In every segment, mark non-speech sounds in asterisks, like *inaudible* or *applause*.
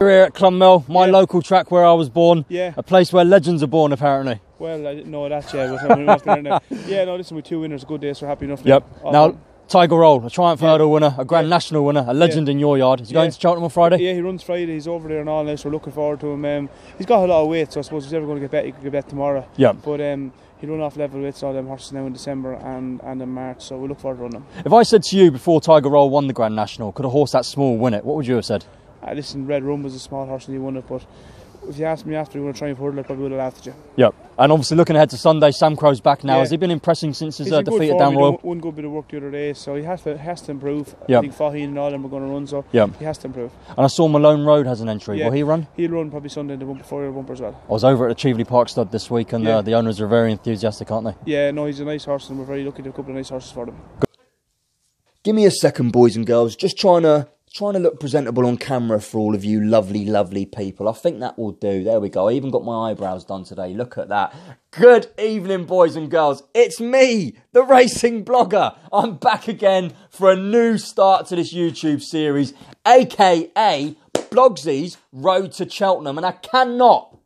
We're here at Clonmel, my Yeah. local track where I was born. Yeah. A place where legends are born, apparently. Well, I didn't know that yet, but I must be there now. Yeah, no, listen, with two winners, good day, so happy enough. Yep. All Now. Tiger Roll, a Triumph Yeah. Hurdle winner, a Grand Yeah. National winner, a legend in your yard. Is he Yeah. going to Cheltenham on Friday? Yeah, he runs Friday. He's over there and all now, so we're looking forward to him. Um, he's got a lot of weight, so I suppose he's ever going to get bet, he could get bet tomorrow. Yeah. But um, he'll run off level with all them horses now in December and, and in March, so we look forward to running him. If I said to you before Tiger Roll won the Grand National, could a horse that small win it? What would you have said? Uh, listen, Red Rum was a small horse and he won it, but if you asked me after he won a Triumph Hurdle, I probably would have laughed at you. Yep. And obviously looking ahead to Sunday, Sam Crow's back now. Yeah. Has he been impressing since his uh, defeat at form, Down he did Royal? one- good bit of work the other day, so he has to has to improve. Yeah. I think Faugheen and all them are going to run, so Yeah. he has to improve. And I saw Malone Road has an entry. Yeah. Will he run? He'll run probably Sunday in the bumper, four bumper as well. I was over at the Cheveley Park stud this week and Yeah. uh, the owners are very enthusiastic, aren't they? Yeah, no, he's a nice horse, and we're very lucky to have a couple of nice horses for them. Give me a second, boys and girls. Just trying to trying to look presentable on camera for all of you lovely, lovely people. I think that will do. There we go. I even got my eyebrows done today. Look at that. Good evening, boys and girls. It's me, the racing blogger. I'm back again for a new start to this YouTube series, aka Blogsy's Road to Cheltenham, and I cannot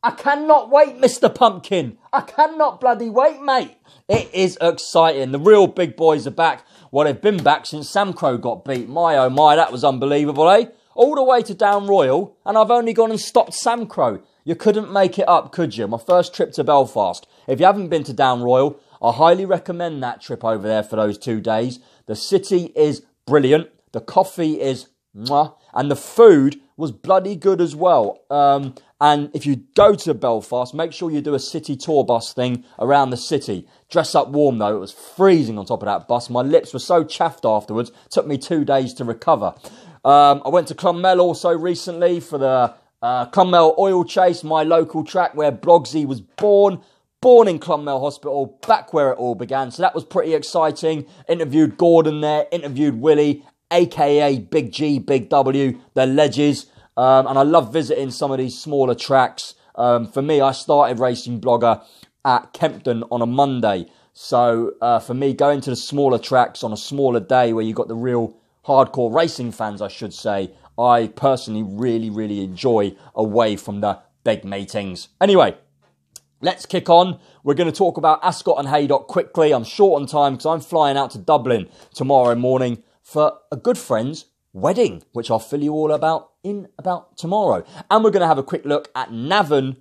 I cannot wait, Mr. Pumpkin. I cannot bloody wait, mate. It is exciting. The real big boys are back. Well, they've been back since Sam Crow got beat. My oh my, that was unbelievable, eh? All the way to Down Royal, and I've only gone and stopped Sam Crow. You couldn't make it up, could you? My first trip to Belfast. If you haven't been to Down Royal, I highly recommend that trip over there for those two days. The city is brilliant. The coffee is mwah, and the food was bloody good as well. Um, and if you go to Belfast, make sure you do a city tour bus thing around the city. Dress up warm though, it was freezing on top of that bus. My lips were so chaffed afterwards, took me two days to recover. Um, I went to Clonmel also recently for the uh, Clonmel Oil Chase, my local track where Blogsy was born. Born in Clonmel Hospital, back where it all began. So that was pretty exciting. Interviewed Gordon there, interviewed Willie, aka Big G, Big W, the ledges. Um, and I love visiting some of these smaller tracks. Um, for me, I started racing blogger at Kempton on a Monday. So uh, for me, going to the smaller tracks on a smaller day where you've got the real hardcore racing fans, I should say, I personally really, really enjoy away from the big meetings. Anyway, Let's kick on. We're going to talk about Ascot and Haydock quickly. I'm short on time because I'm flying out to Dublin tomorrow morning for a good friend's wedding, which I'll fill you all about in about tomorrow. And we're going to have a quick look at Navan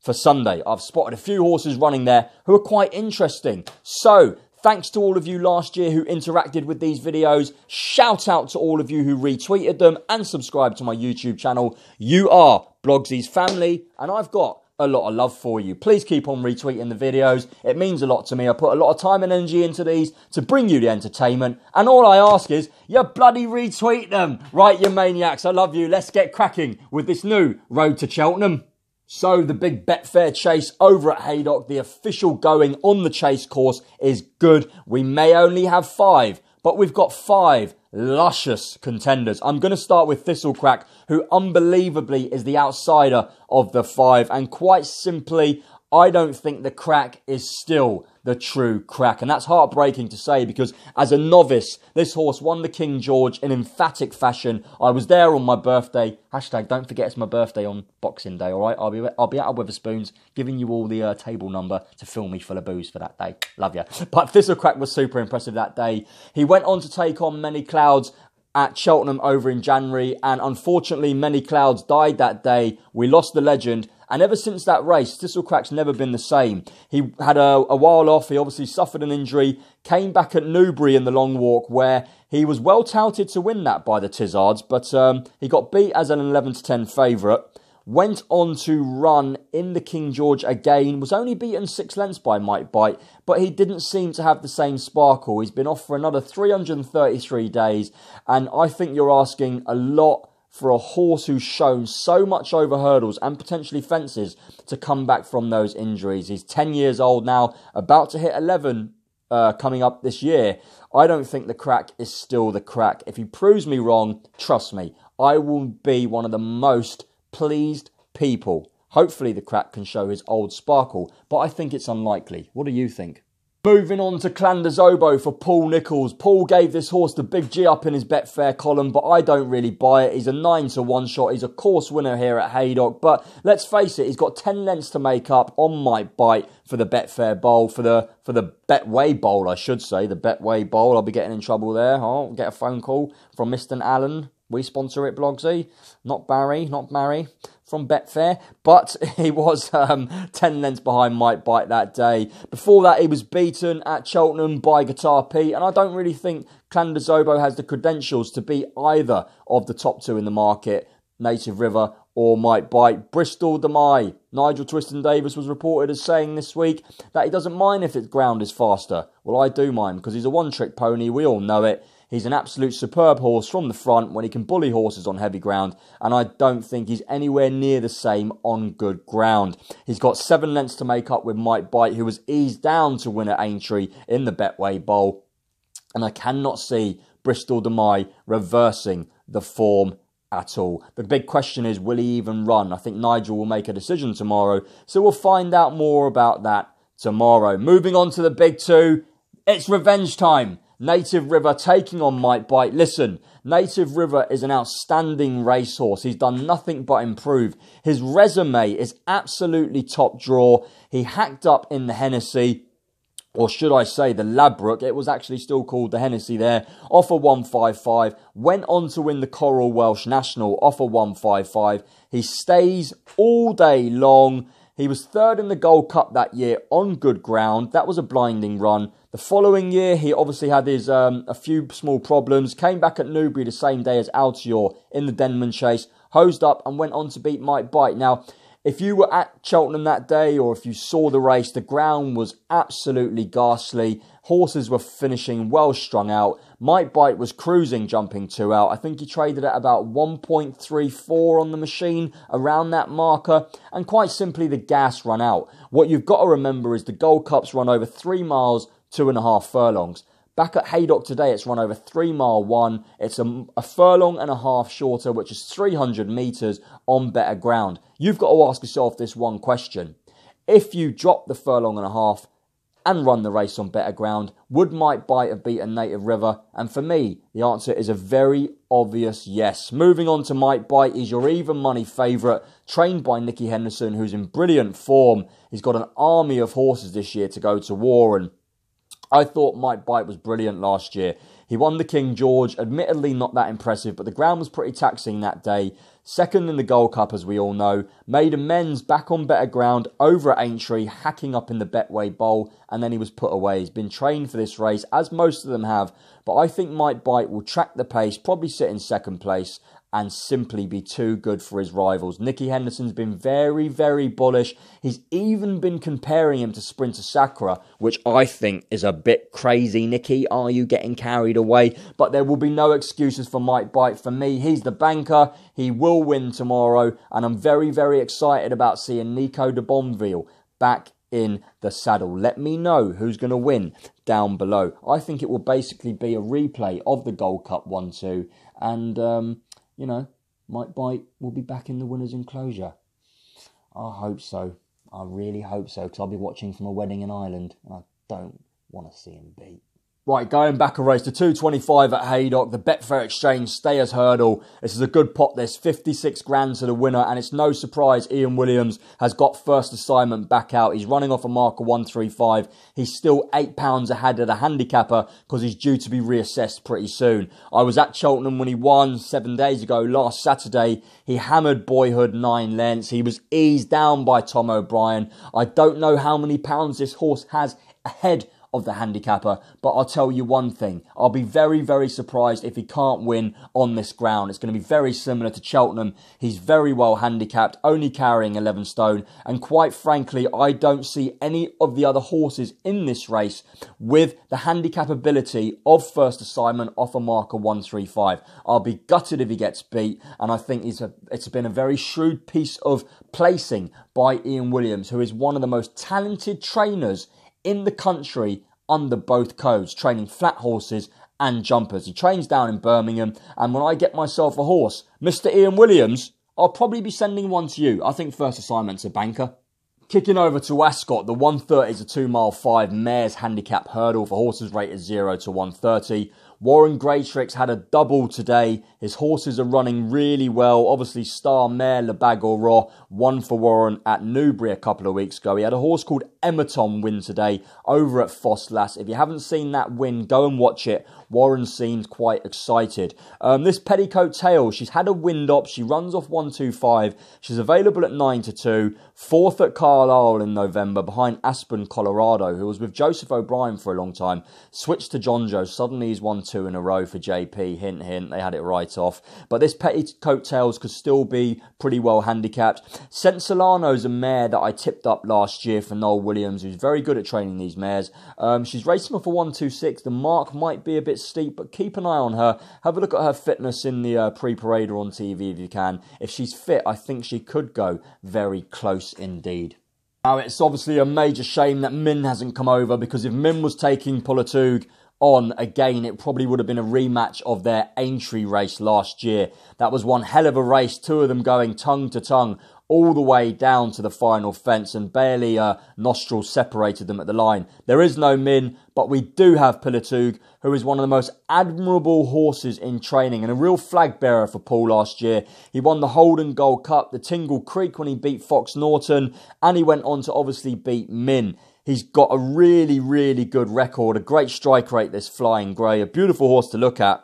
for Sunday. I've spotted a few horses running there who are quite interesting. So, thanks to all of you last year who interacted with these videos. Shout out to all of you who retweeted them and subscribed to my YouTube channel. You are Blogsy's family, and I've got a lot of love for you. Please keep on retweeting the videos. It means a lot to me. I put a lot of time and energy into these to bring you the entertainment. And all I ask is you bloody retweet them. Right, you maniacs. I love you. Let's get cracking with this new Road to Cheltenham. So the big Betfair chase over at Haydock, the official going on the chase course is good. We may only have five, but we've got five luscious contenders. I'm going to start with Thistlecrack, who unbelievably is the outsider of the five. And quite simply, I don't think the crack is still the true crack. And that's heartbreaking to say because as a novice, this horse won the King George in emphatic fashion. I was there on my birthday. Hashtag don't forget it's my birthday on Boxing Day, all right? I'll be, I'll be out of Wetherspoons giving you all the uh, table number to fill me full of booze for that day. Love you. But Thistlecrack was super impressive that day. He went on to take on Many Clouds at Cheltenham over in January, and unfortunately, Many Clouds died that day. We lost the legend, and ever since that race, Thistlecrack's never been the same. He had a, a while off, he obviously suffered an injury, came back at Newbury in the long walk, where he was well touted to win that by the Tizzards, but um, he got beat as an 11 to 10 favourite. Went on to run in the King George again, was only beaten six lengths by Might Bite, but he didn't seem to have the same sparkle. He's been off for another 333 days, and I think you're asking a lot for a horse who's shown so much over hurdles and potentially fences to come back from those injuries. He's 10 years old now, about to hit 11 uh, coming up this year. I don't think the crack is still the crack. If he proves me wrong, trust me, I will be one of the most pleased people. Hopefully, the crack can show his old sparkle, but I think it's unlikely. What do you think? Moving on to Clan des Obeaux for Paul Nicholls. Paul gave this horse the big G up in his Betfair column, but I don't really buy it. He's a 9 to 1 shot. He's a course winner here at Haydock. But let's face it, he's got 10 lengths to make up on Might Bite for the Betfair Bowl, for the for the Betway Bowl, I should say. The Betway Bowl. I'll be getting in trouble there. I'll get a phone call from Mr. Allen. We sponsor it, Blogsy. Not Barry, not Barry from Betfair, but *laughs* he was um, 10 lengths behind Might Bite that day. Before that, he was beaten at Cheltenham by Guitar Pete, and I don't really think Clan des Obeaux has the credentials to be either of the top two in the market, Native River or Might Bite. Bristol De Mai. Nigel Twiston-Davies was reported as saying this week that he doesn't mind if its ground is faster. Well, I do mind because he's a one trick pony, we all know it. He's an absolute superb horse from the front when he can bully horses on heavy ground, and I don't think he's anywhere near the same on good ground. He's got seven lengths to make up with Might Bite, who was eased down to win at Aintree in the Betway Bowl, and I cannot see Bristol De Mai reversing the form at all. The big question is, will he even run? I think Nigel will make a decision tomorrow, so we'll find out more about that tomorrow. Moving on to the big two, it's revenge time. Native River taking on Might Bite. Listen, Native River is an outstanding racehorse. He's done nothing but improve. His resume is absolutely top draw. He hacked up in the Hennessy or should I say the Ladbroke, it was actually still called the Hennessy there, offer 155, went on to win the Coral Welsh National, offer 155. He stays all day long. He was third in the Gold Cup that year on good ground. That was a blinding run. The following year, he obviously had his um, a few small problems. Came back at Newbury the same day as Altior in the Denman Chase, hosed up and went on to beat Might Bite. Now, if you were at Cheltenham that day or if you saw the race, the ground was absolutely ghastly. Horses were finishing well strung out. Might Bite was cruising, jumping two out. I think he traded at about 1.34 on the machine, around that marker. And quite simply, the gas ran out. What you've got to remember is the Gold Cups run over three miles two and a half furlongs. Back at Haydock today, it's run over three mile one. It's a, a, furlong and a half shorter, which is 300 metres on better ground. You've got to ask yourself this one question. If you drop the furlong and a half and run the race on better ground, would Might Bite have beaten Native River? And for me, the answer is a very obvious yes. Moving on to Might Bite, is your even money favourite, trained by Nicky Henderson, who's in brilliant form. He's got an army of horses this year to go to war and I thought Might Bite was brilliant last year. He won the King George, admittedly not that impressive, but the ground was pretty taxing that day. Second in the Gold Cup, as we all know. Made amends back on better ground over at Aintree, hacking up in the Betway Bowl, and then he was put away. He's been trained for this race, as most of them have, but I think Might Bite will track the pace, probably sit in second place, and simply be too good for his rivals. Nicky Henderson's been very, very bullish. He's even been comparing him to Sprinter Sacre, which I think is a bit crazy. Nicky, are you getting carried away? But there will be no excuses for Might Bite. For me, he's the banker. He will win tomorrow, and I'm very, very excited about seeing Nico de Boinville back in the saddle. Let me know who's going to win down below. I think it will basically be a replay of the Gold Cup 1 2. And um, you know, Might Bite will be back in the winner's enclosure. I hope so. I really hope so, because I'll be watching from a wedding in Ireland, and I don't want to see him beat. Right, going back a race to 225 at Haydock, the Betfair Exchange Stayers Hurdle. This is a good pot, this 56 grand to the winner, and it's no surprise Ian Williams has got first assignment back out. He's running off a marker 135. He's still £8 ahead of the handicapper because he's due to be reassessed pretty soon. I was at Cheltenham when he won seven days ago, last Saturday. He hammered Boyhood nine lengths. He was eased down by Tom O'Brien. I don't know how many pounds this horse has ahead of the handicapper. But I'll tell you one thing I'll be very, very surprised if he can't win on this ground. It's going to be very similar to Cheltenham. He's very well handicapped, only carrying 11 stone. And quite frankly, I don't see any of the other horses in this race with the handicap ability of first assignment off a marker 135. I'll be gutted if he gets beat. And I think it's, a, it's been a very shrewd piece of placing by Ian Williams, who is one of the most talented trainers in the country under both codes, training flat horses and jumpers. He trains down in Birmingham, and when I get myself a horse, Mr. Ian Williams, I'll probably be sending one to you. I think first assignment's a banker. Kicking over to Ascot, the 130 is a 2 mile 5 mares handicap hurdle for horses rated 0 to 130. Warren Greatrex had a double today. His horses are running really well. Obviously, Star Mare Le Raw won for Warren at Newbury a couple of weeks ago. He had a horse called Emerton win today over at Ffos Las. If you haven't seen that win, go and watch it. Warren seemed quite excited. Um, this Petticoat Tail, she's had a wind up. She runs off 125. She's available at 9 to 2. Fourth at Carlisle in November behind Aspen, Colorado, who was with Joseph O'Brien for a long time. Switched to Jonjo. Suddenly he's won two in a row for JP. Hint, hint. They had it right off. But this Petticoat Tails could still be pretty well handicapped. Sensulano's a mare that I tipped up last year for Noel Williams, who's very good at training these mares. Um, she's racing a 126. The mark might be a bit steep, but keep an eye on her. Have a look at her fitness in the uh, pre-parade on TV if you can. If she's fit, I think she could go very close indeed. Now, it's obviously a major shame that Min hasn't come over because if Min was taking Politologue on again, it probably would have been a rematch of their Aintree race last year. That was one hell of a race, two of them going tongue to tongue all the way down to the final fence and barely uh, nostrils separated them at the line. There is no Min, but we do have Politologue, who is one of the most admirable horses in training and a real flag bearer for Paul last year. He won the Haldon Gold Cup, the Tingle Creek when he beat Fox Norton, and he went on to obviously beat Min. He's got a really, really good record, a great strike rate, this Flying Grey, a beautiful horse to look at.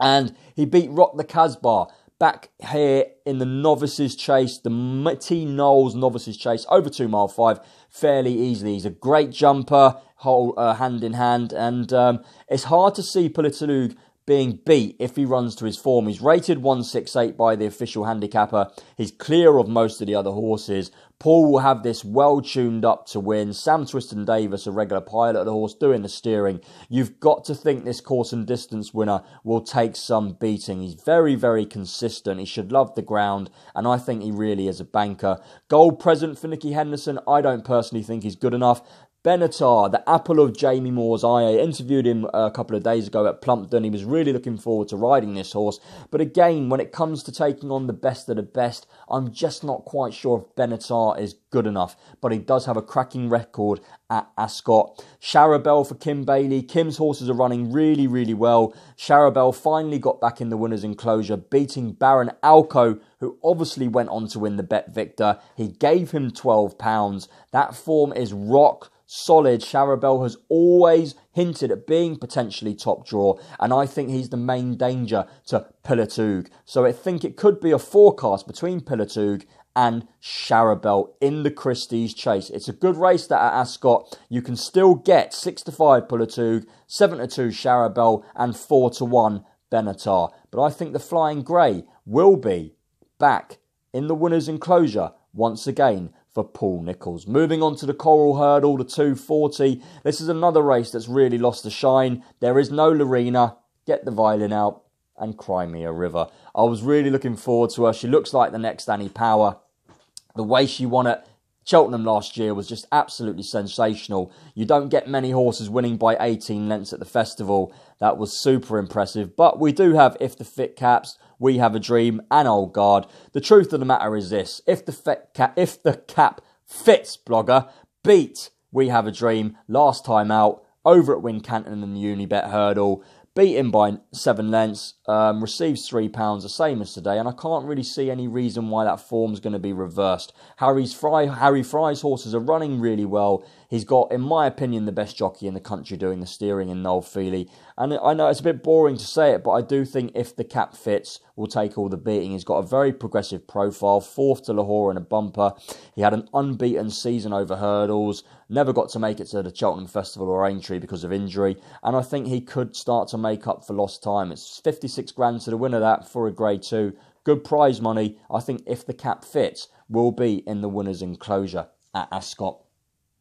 And he beat Rock the Casbah back here in the novices chase, the T Knowles novices chase, over two mile five, fairly easily. He's a great jumper, whole uh, hand in hand, and um, it's hard to see Politologue being beat if he runs to his form. He's rated 168 by the official handicapper. He's clear of most of the other horses. Paul will have this well tuned up to win. Sam Twiston-Davies, a regular pilot of the horse, doing the steering. You've got to think this course and distance winner will take some beating. He's very, very consistent. He should love the ground, and I think he really is a banker. Gold present for Nicky Henderson. I don't personally think he's good enough. Benatar, the apple of Jamie Moore's eye. I interviewed him uh, a couple of days ago at Plumpton. He was really looking forward to riding this horse. But again, when it comes to taking on the best of the best, I'm just not quite sure if Benatar is good enough. But he does have a cracking record at Ascot. Charbel for Kim Bailey. Kim's horses are running really, really well. Charbel finally got back in the winner's enclosure, beating Baron Alco, who obviously went on to win the Bet Victor. He gave him £12. That form is rock solid. Charbel has always hinted at being potentially top draw, and I think he's the main danger to Politologue. So I think it could be a forecast between Politologue and Charbel in the Christie's Chase. It's a good race that at Ascot. You can still get 6 to 5 Politologue, 7 to 2 Charbel, and 4 to 1 Benatar. But I think the Flying Grey will be back in the winner's enclosure once again for Paul Nicholls. Moving on to the Coral Hurdle, the 240. This is another race that's really lost the shine. There is no Laurina. Get the violin out and Cry Me a River. I was really looking forward to her. She looks like the next Annie Power. The way she won it Cheltenham last year was just absolutely sensational. You don't get many horses winning by 18 lengths at the festival. That was super impressive. But we do have If the Fit Caps, We Have a Dream, and Old Guard. The truth of the matter is this if the, fit cap, if the cap fits, blogger, beat We Have a Dream last time out over at Wincanton and the Unibet Hurdle beat him by seven lengths, um, receives three pounds, the same as today, and I can't really see any reason why that form's going to be reversed. Harry's Fry, Harry Fry's horses are running really well. He's got, in my opinion, the best jockey in the country doing the steering in Noel Fehily. And I know it's a bit boring to say it, but I do think if the cap fits, will take all the beating. He's got a very progressive profile, fourth to Lahore in a bumper. He had an unbeaten season over hurdles, never got to make it to the Cheltenham Festival or Aintree because of injury, and I think he could start to make up for lost time. It's 56 grand to the winner that for a grade two. Good prize money. I think if the cap fits, will be in the winner's enclosure at Ascot.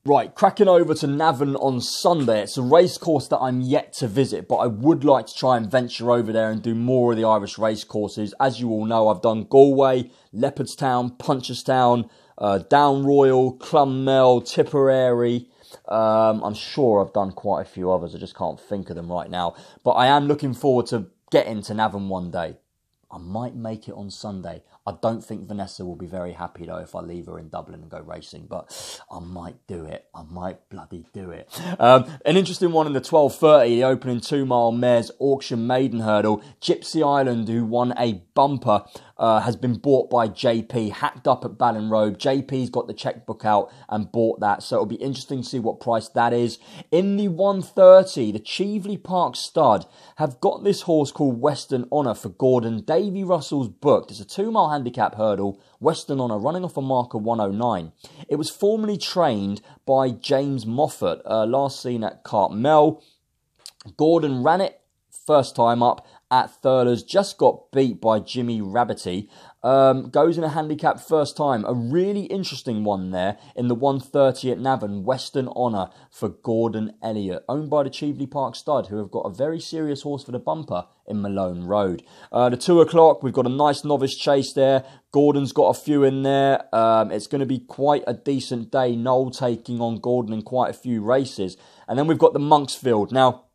Right, cracking over to Navan on Sunday. It's a racecourse that I'm yet to visit, but I would like to try and venture over there and do more of the Irish racecourses. As you all know, I've done Galway, Leopardstown, Punchestown, uh, Down Royal, Clonmel, Tipperary. Um, I'm sure I've done quite a few others. I just can't think of them right now. But I am looking forward to getting to Navan one day. I might make it on Sunday. I don't think Vanessa will be very happy though if I leave her in Dublin and go racing, but I might do it. I might bloody do it. Um, an interesting one in the 12:30, the opening two mile mares auction maiden hurdle. Gypsy Island, who won a bumper, uh, has been bought by JP, hacked up at Ballinrobe. JP's got the checkbook out and bought that, so it'll be interesting to see what price that is. In the 130, the Cheveley Park stud have got this horse called Western Honour for Gordon Davy Russell's booked. It's a two mile handicap hurdle, Western Honour running off a marker 109. It was formerly trained by James Moffat, uh, last seen at Cartmel. Gordon ran it first time up at Thurles, just got beat by Jimmy Rabbity. Um, goes in a handicap first time. A really interesting one there in the 130 at Navan, Western Honour for Gordon Elliott, owned by the Cheveley Park Stud, who have got a very serious horse for the bumper in Malone Road. Uh, the two o'clock, we've got a nice novice chase there. Gordon's got a few in there. Um, it's going to be quite a decent day. Noel taking on Gordon in quite a few races. And then we've got the Monksfield. Now,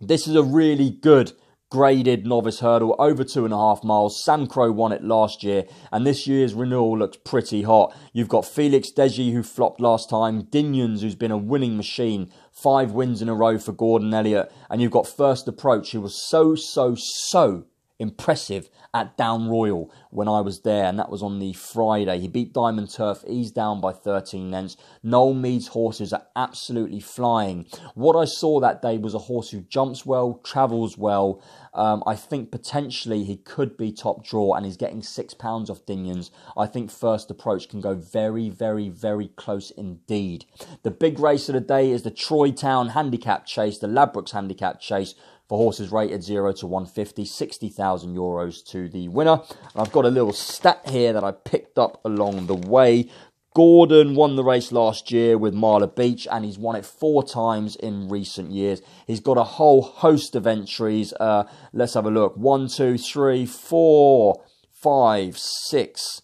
this is a really good graded novice hurdle over two and a half miles. Sam Crow won it last year, and this year's renewal looks pretty hot. You've got Felix Desjy, who flopped last time, Dinons, who's been a winning machine, five wins in a row for Gordon Elliott, and you've got First Approach, who was so, so, so impressive at Down Royal when I was there, and that was on the Friday. He beat Diamond Turf, he's down by 13 lengths. Noel Meade's horses are absolutely flying. What I saw that day was a horse who jumps well, travels well. Um, I think potentially he could be top draw, and he's getting six pounds off Dinons. I think First Approach can go very, very, very close indeed. The big race of the day is the Troytown Handicap Chase, the Ladbrokes Handicap Chase for horses rated 0 to 150, 60,000 euros to the winner. I've got a little stat here that I picked up along the way. Gordon won the race last year with Mala Beach and he's won it four times in recent years. He's got a whole host of entries. Uh, let's have a look. One, two, three, four, five, six,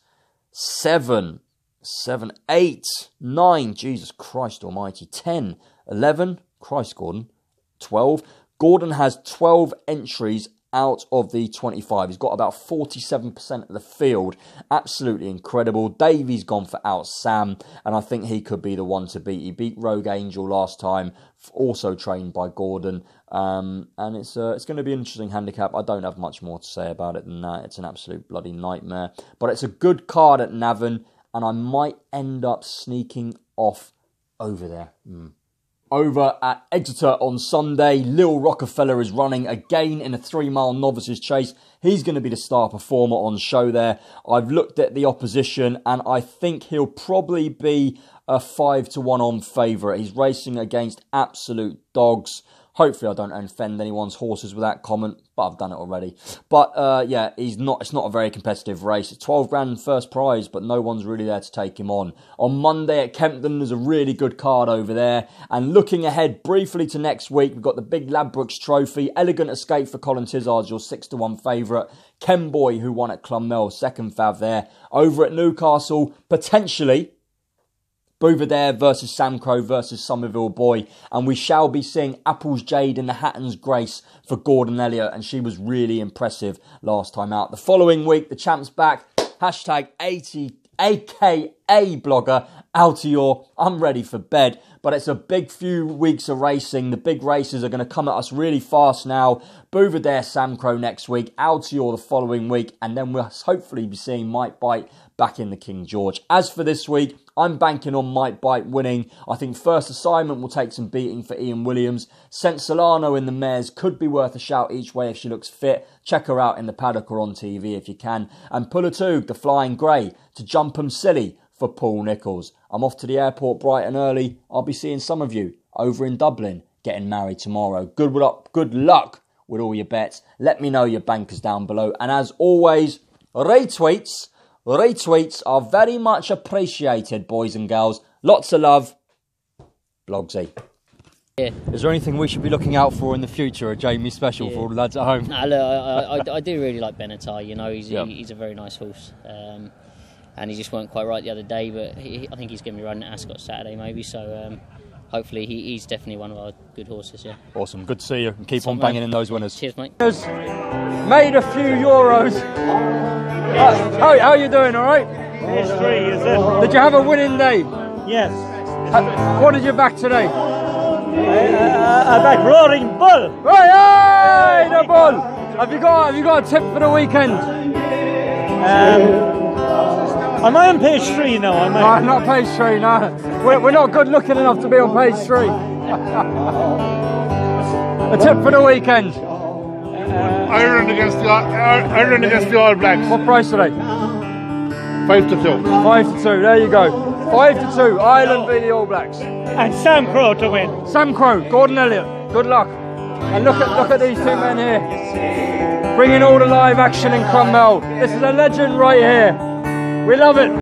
seven, seven, eight, nine. Jesus Christ Almighty. Ten, eleven. Christ, Gordon. Twelve. Gordon has 12 entries out of the 25. He's got about 47% of the field. Absolutely incredible. Davy's gone for out Sam, and I think he could be the one to beat. He beat Rogue Angel last time, also trained by Gordon. Um, and it's uh, it's going to be an interesting handicap. I don't have much more to say about it than that. It's an absolute bloody nightmare. But it's a good card at Navan, and I might end up sneaking off over there. Mm over at Exeter on Sunday. Lil Rockefeller is running again in a three mile novices chase. He's going to be the star performer on show there. I've looked at the opposition and I think he'll probably be a five to one on favourite. He's racing against absolute dogs. Hopefully, I don't offend anyone's horses with that comment, but I've done it already. But uh, yeah, he's not. It's not a very competitive race. It's 12 grand first prize, but no one's really there to take him on. On Monday at Kempton, there's a really good card over there. And looking ahead briefly to next week, we've got the big Ladbrokes Trophy. Elegant Escape for Colin Tizzard's your six to one favourite. Kemboy, who won at Clonmel, second fav there. Over at Newcastle, potentially Bouverdere versus Sam Crow versus Summerville Boy. And we shall be seeing Apple's Jade in the Hatton's Grace for Gordon Elliott. And she was really impressive last time out. The following week, the champ's back. Hashtag 80 aka blogger Altior. I'm ready for bed. But it's a big few weeks of racing. The big races are going to come at us really fast now. Bouverdere Sam Crow next week, Altior the following week, and then we'll hopefully be seeing Might Bite back in the King George. As for this week, I'm banking on Might Bite winning. I think first assignment will take some beating for Ian Williams. Sensulano in the mares could be worth a shout each way if she looks fit. Check her out in the paddock or on TV if you can. And Politologue, the Flying Grey, to jump 'em silly for Paul Nicholls. I'm off to the airport bright and early. I'll be seeing some of you over in Dublin getting married tomorrow. Good luck, good luck with all your bets. Let me know your bankers down below. And as always, retweets Retweets are very much appreciated, boys and girls. Lots of love. Blogsy. Yeah. Is there anything we should be looking out for in the future, a Jamie special yeah. for all the lads at home? Nah, look, I, I, I, do really like Benatar. You know, he's yep. he, he's a very nice horse, um, and he just weren't quite right the other day. But he, I think he's going to be running at Ascot Saturday, maybe. So um, hopefully he, he's definitely one of our good horses. Yeah. Awesome. Good to see you. And keep Top on man. banging in those winners. Cheers, mate. Made a few euros. Uh, how, how you doing? All right? It's free, is it? Did you have a winning day? Yes. Uh, what did you back today? I back Roaring Bull. Hey, hey, the bull. Have you got Have you got a tip for the weekend? Um, am I on page three now? Am No, I? not page three. No, we're, we're not good looking enough to be on page three. *laughs* a tip for the weekend. Ireland against the All- Ireland against the All Blacks. What price today? Five to two. Five to two. There you go. Five to two. Ireland v the All Blacks. And Sam Crow to win. Sam Crow, Gordon Elliott. Good luck. And look at look at these two men here, bringing all the live action in Cromwell. This is a legend right here. We love it.